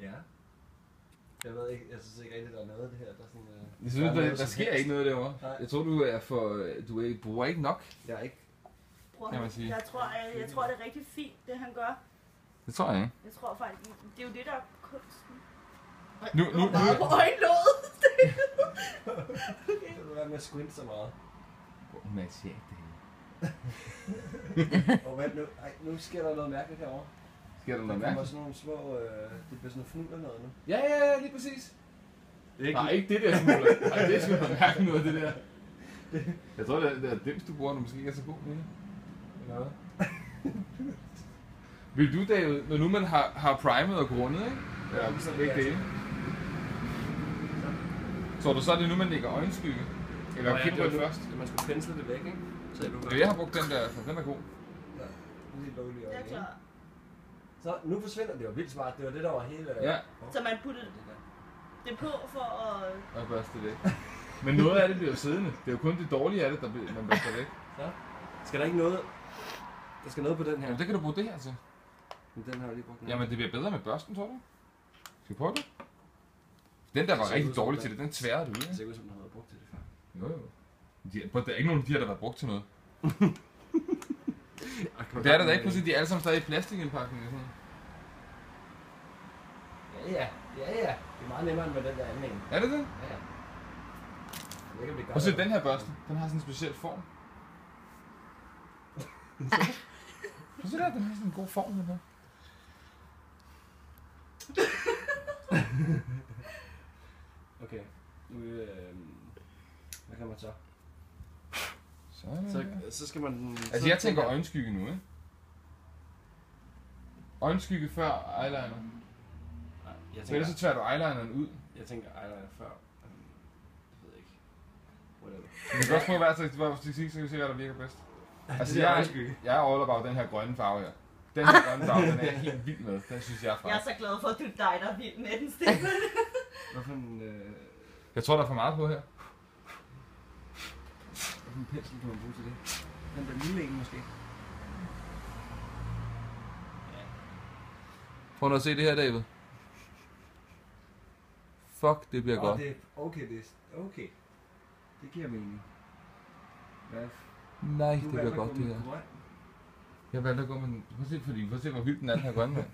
Ja. Jeg ved ikke, jeg synes ikke rigtigt, der er noget af det her, der er sådan... Øh, Jeg synes, er der, noget der som sker helst. ikke noget derovre. Nej. Jeg tror, du er for... Du er, bruger ikke nok. Jeg er ikke... Bror, Kan man sige. Jeg tror, jeg, jeg tror, det er rigtig fint, det han gør. Det tror jeg ikke. Jeg tror faktisk, det er jo det, der er kunsten. Nu, nu, nu, øjenlåget. Kan du være med at squint så meget? Mads, ja, det Og vent nu, ej, nu sker der noget mærkeligt herovre. Sker der noget mærkeligt? sådan nogle små... Øh, det bliver sådan noget fnuller noget nu. Ja, ja, ja, lige præcis. Det er Nej, ikke det der smule. Nej, det er sgu noget mærkeligt noget, det der. Jeg tror, det er, det er dims, du bruger, du måske ikke er så god med det. Eller hvad? Vil du, David, når nu man har, har primet og grundet, ikke? Ja, så begge dele. Tror du så, er det nu, man lægger øjenskygge? Eller ja, det du det var først? Man skulle pensle det væk, ikke? Så du Ja, jeg har brugt den der, for den er god. Ja, lige lukke lige Jeg er klar. Så nu forsvinder det. Det var vildt smart. Det var det, der var hele... Ja. Så man puttede det på for at... Og børste det. Men noget af det bliver siddende. Det er jo kun det dårlige af det, der bliver, man børster væk. Skal der ikke noget... Der skal noget på den her. Jamen, det kan du bruge det her til. Men den har jeg lige brugt. nu. Jamen, det bliver bedre med børsten, tror du? Skal vi prøve det? Den der var Det ud rigtig dårlig den- til det, den tværede du, Det ikke? ser ud som, den har været brugt til det før. Jo, jo. De, er- der er ikke nogen af de her, der har været brugt til noget. Det er der da ikke, pludselig. De er alle sammen stadig i plastikindpakning og sådan noget. Ja, ja. Ja. Det er meget nemmere end med den der anden en. Er det det? Ja. Jeg ved ikke, at se, den her børste. Den har sådan en speciel form. Prøv at se der, den har sådan en god form, den her. Okay. Nu, øh, hvad kan man så? Sådan Så, der. så skal man... Altså, jeg tænker øjenskygge nu, ikke? Øjenskygge før eyeliner. Jeg Så ellers tænker, så tværer du eyelineren ud. jeg tænker eyeliner før. Det ved jeg ikke. Whatever. Men du kan også prøve hver hver statistik, så kan vi se, hvad der virker bedst. Altså, jeg, øjenskygge. jeg er all about den her grønne farve her. Den her grønne farve, den er jeg helt vild med. Den synes jeg er Jeg er så glad for, at du er dig, der er vild med den, Stefan. Hvorfor en, øh, Jeg tror, der er for meget på her. hvorfor en pensel kan man bruge til det? Den der lille en måske. Prøv nu at se det her, David. Fuck, det bliver Nå, godt. Det, okay, det er, okay. Det giver mening. Hvad? Nej, Du det bliver godt, det her. Jeg valgte at gå med den. Prøv at se, fordi, prøv at se, hvor vild den er, den her grønne